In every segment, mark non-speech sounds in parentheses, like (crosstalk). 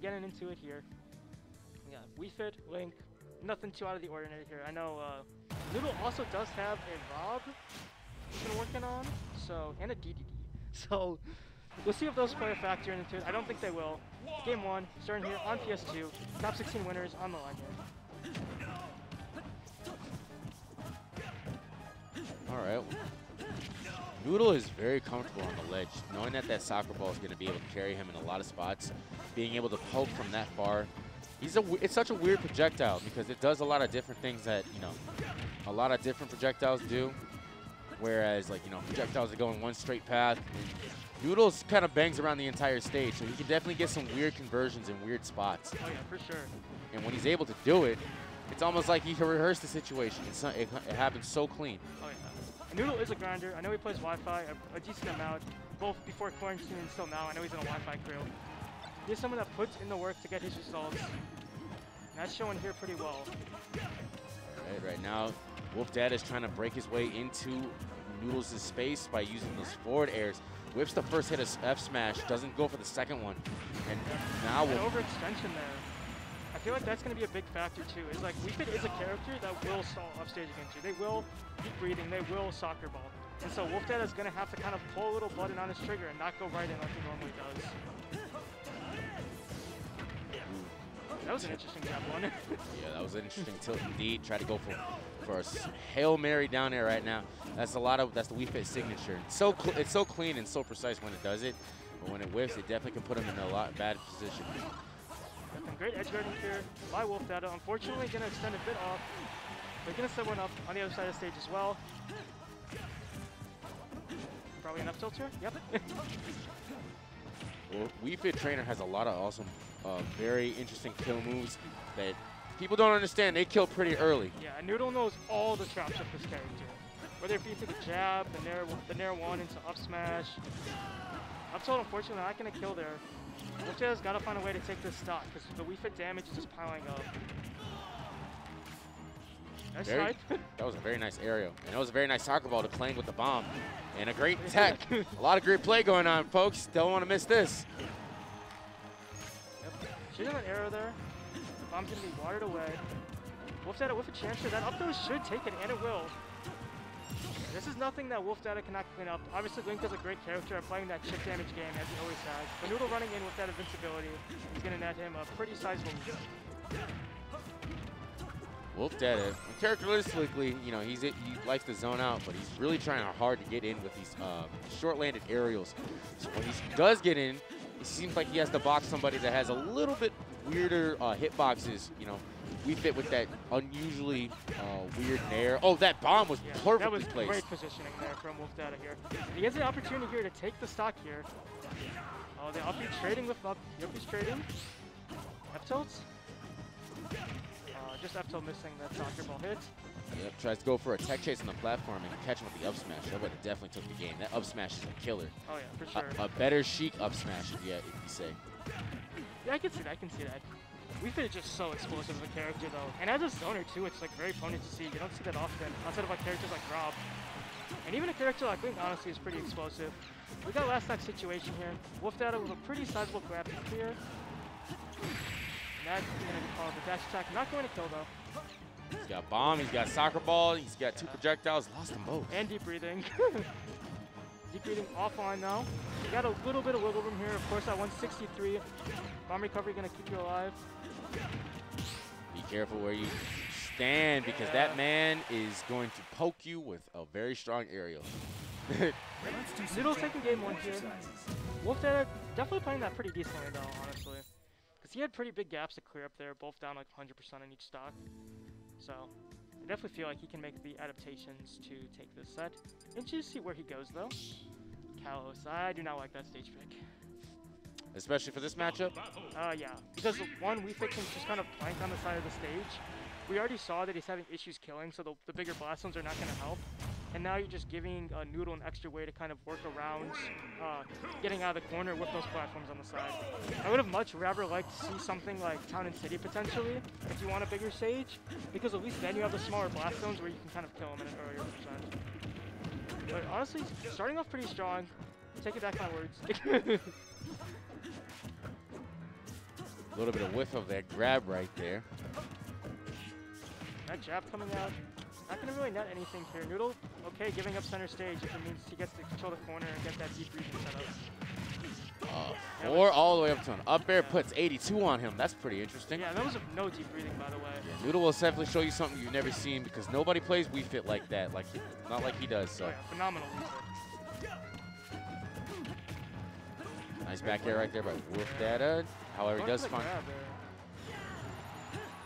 getting into it here. Yeah, Wii Fit, Link, nothing too out of the ordinary here. I know uh, Noodle also does have a Rob he's been working on, so and a DDD. (laughs) So we'll see if those play a factor into it. I don't think they will. Game one, starting here on PS2. Top 16 winners on the line here. All right. Noodle is very comfortable on the ledge, knowing that that soccer ball is going to be able to carry him in a lot of spots, being able to poke from that far. He's a, it's such a weird projectile because it does a lot of different things that, you know, a lot of different projectiles do. Whereas, like, you know, projectiles are going one straight path. Noodles kind of bangs around the entire stage, so he can definitely get some weird conversions in weird spots. Oh yeah, for sure. And when he's able to do it, it's almost like he can rehearse the situation. It's not, it, it happens so clean. Oh yeah. Noodle is a grinder. I know he plays Wi-Fi a, a decent amount, both before quarantine and still now. I know he's in a Wi-Fi crew. He's someone that puts in the work to get his results. And that's showing here pretty well. Right, right now, Wolf Data is trying to break his way into Noodles' space by using those forward airs. Whips the first hit of F smash, doesn't go for the second one. And now An Wolf, overextension there. I feel like that's going to be a big factor too. Is like Wii Fit is a character that will stall upstage against you. They will keep breathing. They will soccer ball. And so Wolf Data is going to have to kind of pull a little button on his trigger and not go right in like he normally does. That was an interesting jab one. (laughs) yeah, that was an interesting tilt indeed. Try to go for for a hail mary down there right now. That's a lot of that's the Wii Fit signature. It's so it's so clean and so precise when it does it, but when it whiffs, it definitely can put him in a lot bad position. Great edge guarding here by Wolf Data. Unfortunately, going to extend a bit off. They're going to set one up on the other side of the stage as well. Probably enough tilt here. Yep. (laughs) Well, Wii Fit Trainer has a lot of awesome, uh, very interesting kill moves that people don't understand. They kill pretty early. Yeah, Noodle knows all the traps of this character. Whether it be through the jab, the nair, the nair one into up smash. Up tilt, unfortunately, not gonna kill there. Wolfja's gotta find a way to take this stock because the Wii Fit damage is just piling up. Nice Very-. That was a very nice aerial. And it was a very nice soccer ball to playing with the bomb. And a great (laughs) tech. a lot of great play going on, folks. Don't want to miss this. Yep. Shooting an arrow there. The bomb's gonna be watered away. Wolf Data with a chance here. That up throw should take it, and it will. This is nothing that Wolf Data cannot clean up. Obviously, Link is a great character at playing that chip damage game, as he always has. But Noodle running in with that invincibility is gonna net him a pretty sizable lead. Wolf Data, characteristically, you know, he's he likes to zone out, but he's really trying hard to get in with these uh, short-landed aerials. So when he does get in, it seems like he has to box somebody that has a little bit weirder uh, hitboxes. You know, Wii Fit with that unusually uh, weird nair. Oh, that bomb was Yeah, perfectly that was placed. great positioning there from Wolf Data here. He has the opportunity here to take the stock here. Oh, the up trading with up. Yep, trading. F tilts. Just F tilt missing that soccer ball hit. Yep, tries to go for a tech chase on the platform and catch him with the up smash. That would have definitely took the game. That up smash is a killer. Oh yeah, for A, sure. a better chic up smash, if you, if you say. Yeah, I can see that. I can see that. Fit is just so explosive as a character, though. And as a zoner, too, it's like very potent to see. You don't see that often, outside of like characters like Rob. And even a character like Link, honestly, is pretty explosive. We got last night situation here. Wolf Data with a pretty sizable grab here. That's gonna be called the dash attack. Not going to kill, though. He's got bomb, he's got soccer ball, he's got two projectiles, lost them both. And deep breathing. (laughs) deep breathing offline now. You got a little bit of wiggle room here. Of course, at 163. Bomb recovery gonna keep you alive. Be careful where you stand because that man is going to poke you with a very strong aerial. (laughs) Noodle's taking game one here. Wolf Data definitely playing that pretty decently though, honestly. Because he had pretty big gaps to clear up there, both down like 100% in each stock. So, I definitely feel like he can make the adaptations to take this set. And just see where he goes though. Kalos, I do not like that stage pick. Especially for this matchup. Uh, yeah. Because one, Wii Fit can just kind of plank on the side of the stage. We already saw that he's having issues killing, so the, the bigger blast zones are not going to help. And now you're just giving uh, Noodle an extra way to kind of work around uh, getting out of the corner with those platforms on the side. I would have much rather liked to see something like Town and City potentially, if you want a bigger stage, because at least then you have the smaller blast zones where you can kind of kill him in an earlier percent. But honestly, starting off pretty strong. Take it back my words. A (laughs) little bit of whiff of that grab right there. That jab coming out. Not going to really net anything here. Noodle, okay, giving up center stage if it means he gets to control the corner and get that deep breathing set up. Uh, four all the way up to an up air puts 82 on him. That's pretty interesting. Yeah, that was no deep breathing, by the way. Yeah, Noodle will definitely show you something you've never seen because nobody plays Wii Fit like that. Like not like he does. So Oh, yeah, phenomenal. nice back air right there by Wolf Data. However, he does find.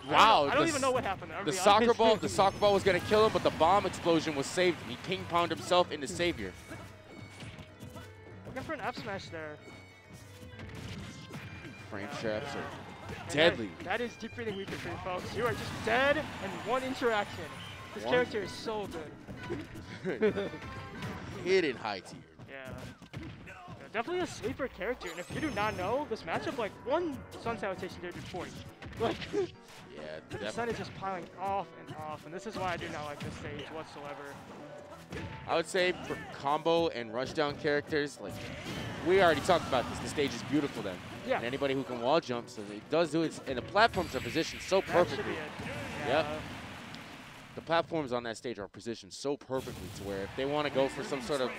There. I Wow. don't, I don't the even know what happened there. I'm The soccer honest. ball, the soccer ball was gonna kill him, but the bomb explosion was saved. He ping ponged himself into savior. Looking for an F smash there. Frame traps are And that- deadly. that is deep breathing weakness for you folks. You are just dead in one interaction. This One- character is so good. (laughs) Hidden high tier. Yeah. Yeah, Definitely a sleeper character, and if you do not know this matchup, like one Sun Salutation did before you. Like, Yeah, (laughs) the sun is just piling off and off, and this is why I do not like this stage whatsoever. I would say for combo and rushdown characters, like we already talked about this. The stage is beautiful then. Yeah. And anybody who can wall jump, so it does do it. And the platforms are positioned so That perfectly. it. Yep. Yeah. The platforms on that stage are positioned so perfectly to where if they want to go for some sort of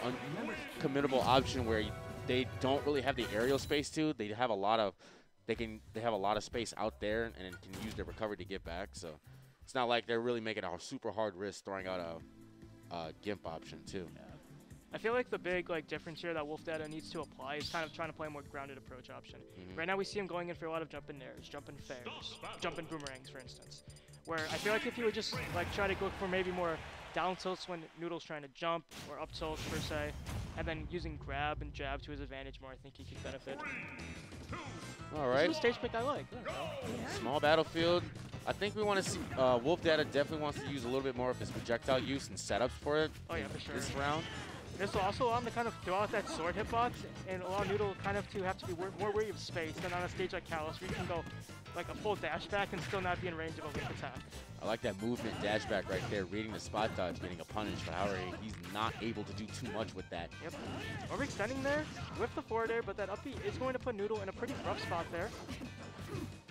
uncommittable option where they don't really have the aerial space to, they have a lot of they can they have a lot of space out there and can use their recovery to get back. So it's not like they're really making a super hard risk throwing out a, a gimp option too. Yeah. I feel like the big like difference here that Wolf Data needs to apply is kind of trying to play a more grounded approach option. Mhm. Right now we see him going in for a lot of jumping nairs, jumping fairs, jumping boomerangs, for instance. Where I feel like if he would just like try to look for maybe more down tilts when Noodle's trying to jump or up tilts per se, and then using grab and jab to his advantage more, I think he could benefit. All This is a stage pick I like. Yeah. Small battlefield. I think we want to see uh, Wolf Data definitely wants to use a little bit more of his projectile use and setups for it Oh yeah, for sure. this round. This will also allow him to kind of throw out that sword hitbox and allow Noodle kind of to have to be more wary of space than on a stage like Kalos where you can go like a full dash back and still not be in range of a link attack. I like that movement dash back right there, reading the spot dodge, getting a punish. But however, he's not able to do too much with that. Yep. Overextending there with the forward air, but that up B is going to put Noodle in a pretty rough spot there.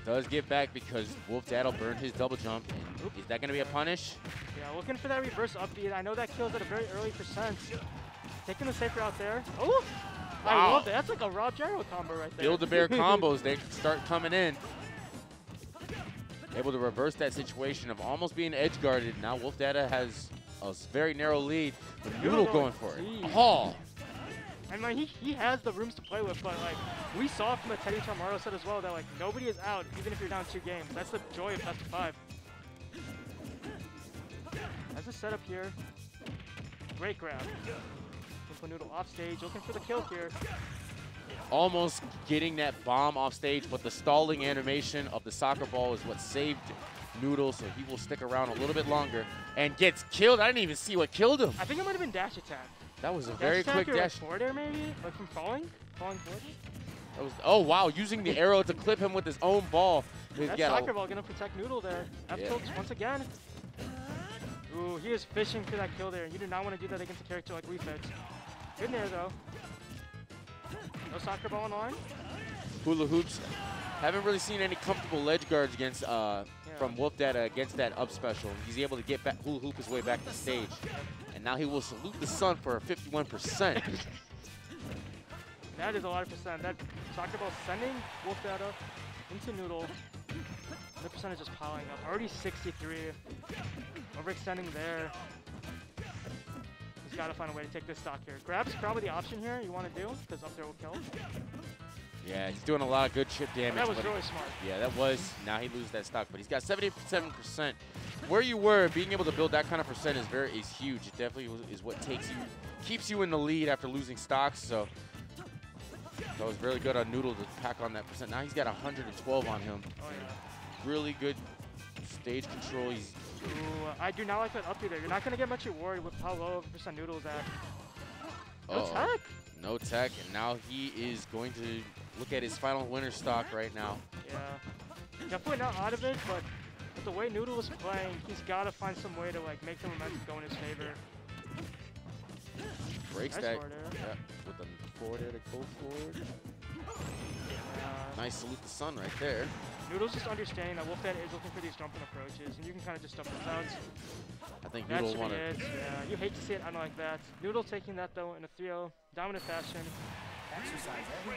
Does get back because Wolf Data will burn his double jump. And is that going to be a punish? Yeah, looking for that reverse up I know that kills at a very early percent. Taking the safe route there. Oh! I love that. That's like a raw gyro combo right there. Build-A-Bear (laughs) combos, they start coming in. Able to reverse that situation of almost being edge guarded. Now Wolf Data has a very narrow lead. But Noodle going for it. Oh! And like he, he has the rooms to play with, but like we saw from the Teddy Tomorrow set as well that like nobody is out even if you're down two games. That's the joy of best of five. As a setup here, great grab. Simple Noodle off stage, looking for the kill here. almost getting that bomb off stage, but the stalling animation of the soccer ball is what saved Noodle, so he will stick around a little bit longer and gets killed. I didn't even see what killed him. I think it might have been dash attack. That was a Dash very quick like, dash. forward air maybe, like from falling, falling forward. That was, oh wow, using the arrow to clip him with his own ball. He's That got soccer ball gonna protect Noodle there. F Yeah. tilts once again. Ooh, he is fishing for that kill there. You do not want to do that against a character like Wii Fit. Good there though. No soccer ball line. hula hoops. Haven't really seen any comfortable ledge guards against uh, Yeah. from Wolf Data against that up special. He's able to get back hula hoop his way back to stage. And now he will salute the sun for a 51%. That is a lot of percent. That soccer ball sending Wolf Data into Noodle. The percentage is piling up. Already 63. Overextending there. He's got to find a way to take this stock here. Grab's probably the option here you want to do, because up there will kill. yeah, he's doing a lot of good chip damage. That was really smart. Yeah, that was. Now he loses that stock, but he's got 77%. Where you were, being able to build that kind of percent is very is huge. It definitely is what takes you, keeps you in the lead after losing stocks. So that was really good on Noodle to pack on that percent. Now he's got 112 on him. Oh yeah. Really good stage control. He's Ooh, I do not like that up there. You're not going to get much reward with how low of a percent Noodle is at. No uh-oh. tech. no tech, and now he is going to look at his final winner stock right now. Yeah. Definitely not out of it, but with the way Noodle is playing, he's got to find some way to like make the momentum go in his favor. Breaks Nice that. Yeah, with the forward air to go forward. Uh, Nice salute the sun right there. Noodle's just understanding that Wolf Data is looking for these jumping approaches, and you can kind of just dump the sounds. I think That Noodle should want to. it. Yeah, you hate to see it end like that. Noodle taking that though in a 3-0 dominant fashion.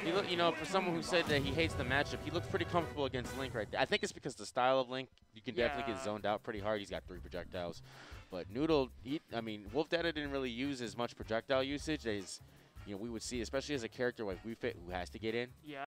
He look, you know, for someone who said that he hates the matchup, he looks pretty comfortable against Link right there. I think it's because the style of Link, you can definitely get zoned out pretty hard. He's got three projectiles. But Noodle, he, I mean, Wolf Data didn't really use as much projectile usage as, you know, we would see, especially as a character like Wii Fit who has to get in. Yeah.